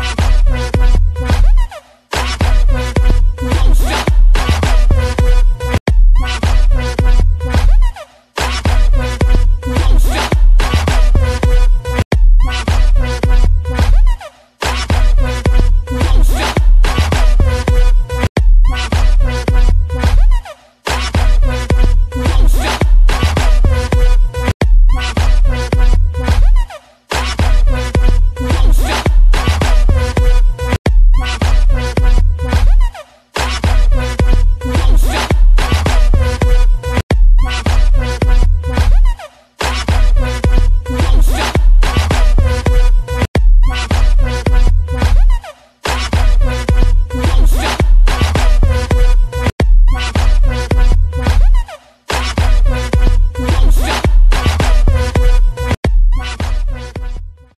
Bye.